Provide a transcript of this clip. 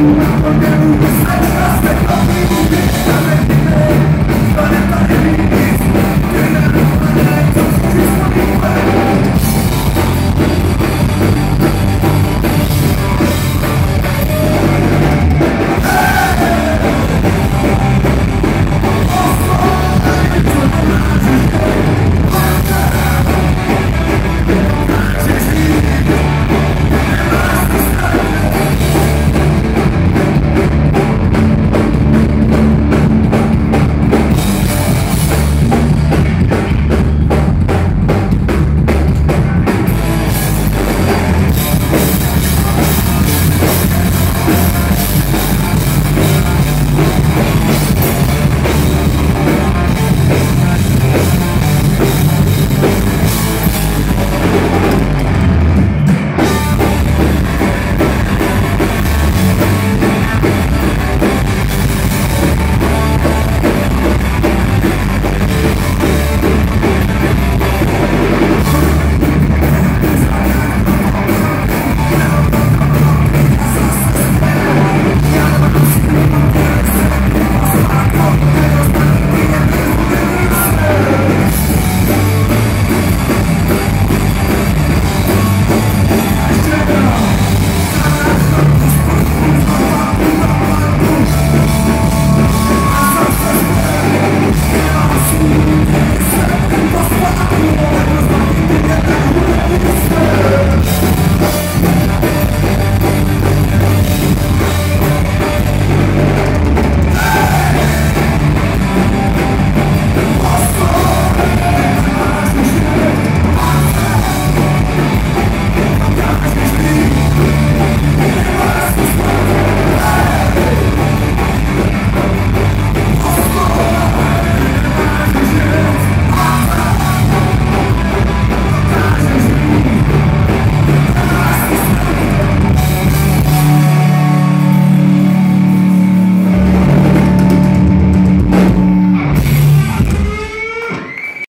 I'm gonna go